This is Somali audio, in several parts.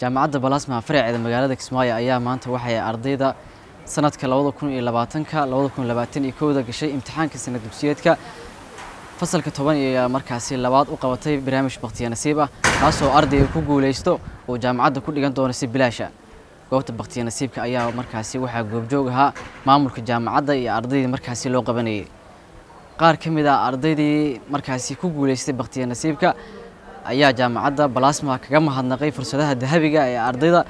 jaamacadda balasma faraceeda magaalada kismaayo ayaa maanta waxay ardayda sanadka labada kun iyo labaatanka labada kun labaatan iyo kowda gashay imtixaanka sanad dugsiyeedka. Fasalka toban iyo markaasi labaad u qabatay barnaamij bakhtiya nasiib ah kaasoo ardayga ku guulaysto uu jaamacadda ku dhigan doono si bilaasha. Goobta bakhtiya nasiibka ayaa markaasi waxaa goobjoog ahaa maamulka jaamacadda iyo ardaydii markaasi loo qabanayay. Qaar ka mid ah ardaydii markaasi ku guulaystay bakhtiya nasiibka ayaa jaamacadda balasma kaga mahadnaqay fursadaha dahabiga ee ardayda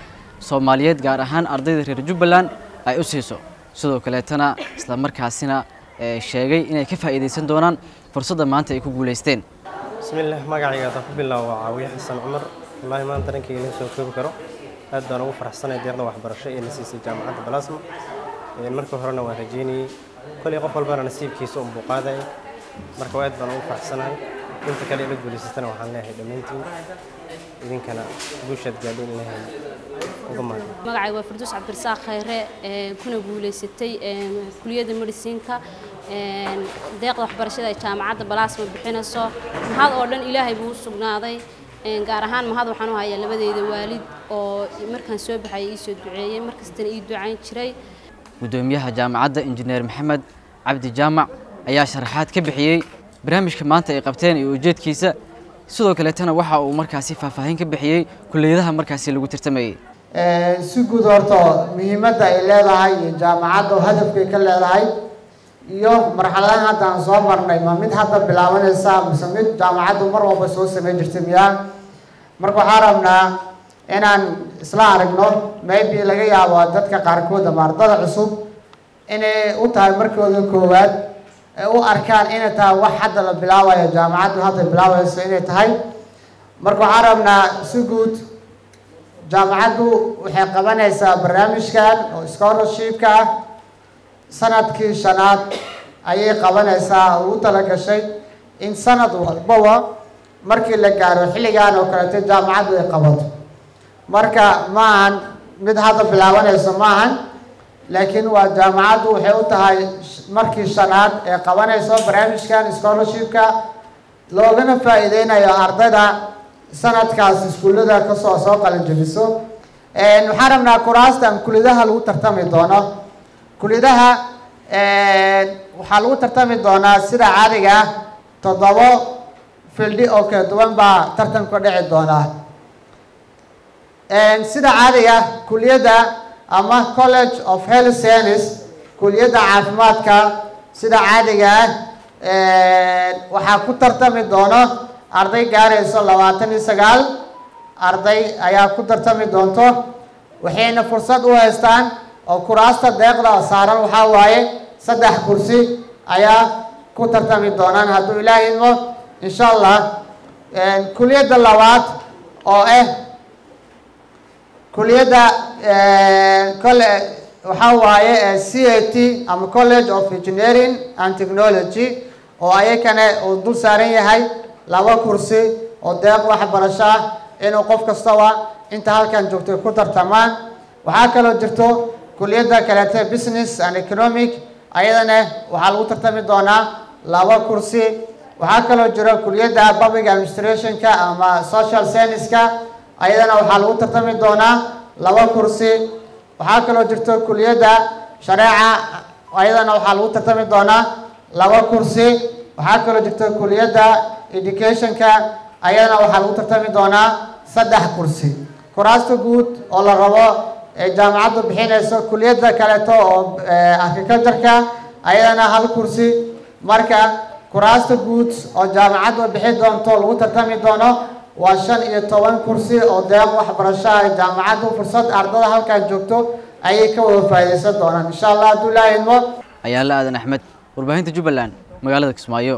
soomaaliyeed gaar ahaan ardayda reer jubbaland ay u siiso. Sidoo kaleetana isla markaasina sheegay inay ka faa'iidaysan doonaan fursadda maanta ay ku guulaysteen bismillaah magacayga haddaan ku waa caawiye xasan cumar. Wallaahi maanta darankayga la soo koobi karo aad baan ugu faraxsanay deeqda waxbarasho ee na siisay jaamacadda balasma markii horena waan rajeynayey kolay qof walbana nasiibkiisa unbuu qaadaya marka aad baan ugu faraxsanahay inta kale ila guulaysatana waxaan leeyahay dhammaantiin idinkana guushaad gaadheen ilahay uga mahad magacayga waa farduus cabdirasaaq khayre kuna guulaysatay kuliyadda mediciinka deeqda waxbarashada ay jaamacadda balaasma bixinayso. Mahad oo dhan ilaahay buu u sugnaaday gaar ahaan mahad waxaan u hayaa labadeyda waalid oo markaan soo baxay ii soo duceeyey markastana ii ducayn jiray. Gudoomiyaha jaamacadda injineer maxamed cabdi jaamac ayaa sharaxaad ka bixiyey barnaamijka maanta ay qabteen iyo ujeedkiisa sidoo kaleetana waxa uu markaasi faahfaahin ka bixiyey kulliyadaha markaasi lagu tartamayey si guud horta muhiimadda ay leedahay iyo jaamacadda hadafkay ka leedahay iyo marxaladahan hadda aan soo marnay ma mid hadda bilaabanaysa mise mid jaamacaddu mar walba soo sameyn jirtay miyaa? Marka waxaan rabnaa inaan isla aragno maybe laga yaabo dadka qaarkood ama ardada cusub inay u tahay markooda koowaad u arkaan inay tahay wax hadda la bilaabayo jaamacaddu hadda bilaabayso inay tahay. Marka waxaan rabnaa si guud jaamacaddu waxay qabanaysaa barnaamijkan oo scholarshipka ah. Sanadkii shanaad ayay qabanaysaa ugu talagashay in sanad walbaba markii la gaaro xilligan oo kaleeto jaamacaddu ay qabato. Marka ma ahan mid hadda bilaabanayso ma ahan laakiin waa jaamacaddu waxay u tahay markii shanaad ee qabanayso barnaamijkan scholarshipka loogana faa-iideynayo ardayda sanadkaas iskuullada ka soo soo qalin jebiso waxaan rabnaa kuraastan kuliyadaha lagu tartami doono. Kuliyadaha waxaa lagu tartami doonaa sida caadiga ah toddobo fildi oo kala duwan baa tartanka dhici doonaa. Sida caadiga kuliyadda ama college of health science kuliyadda caafimaadka sida caadiga ah waxaa ku tartami doono arday gaarayso labaatan iyo sagaal. Arday ayaa ku tartami doonto waxayna fursad u haystaan oo kuraasta deeqda saaran waxaa waaye saddex kursi ayaa ku tartami doonaan. Hadduu ilaaha idmo insha allah kuliyadda labaad oo ah kuliyadda kole waxaa waaye c a t ama college of engineering and technology oo ayakana uu dul saaran yahay laba kursi oo deeq waxbarasho ah inuu qof kastaba inta halkan joogtay ku tartamaan. Waxaa kaloo jirto kuliyadda kaleete business and economic ayadana waxaa lagu tartami doonaa laba kursi. Waxaa kaloo jiro kuliyadda public administrationka ama social scienceska ayadana waxaa lagu tartami doonaa laba kursi. Waxaa kaloo jirto kuliyadda shareeca. Ayadana waxaa lagu tartami doonaa laba kursi. Waxaa kaloo jirto kuliyadda educationka. Ayadana waxaa lagu tartami doonaa saddex kursi. Kuraasta guud oo la rabo ee jaamacaddu bixinayso kuliyadda kaleeto oo agricultureka ayadana hal kursi. Marka kuraasta guud oo jaamacaddu bixin doonto lagu tartami doono waa shan iyo toban kursi oo deeq waxbarasho ah jaamacaddu fursad ardada halkan joogto ayay ka wada faa'iidaysan doonaan. Insha allah hadduu ilaaha idmo ayaala aadan axmed. Warbaahinta jubbaland magaalada kismaayo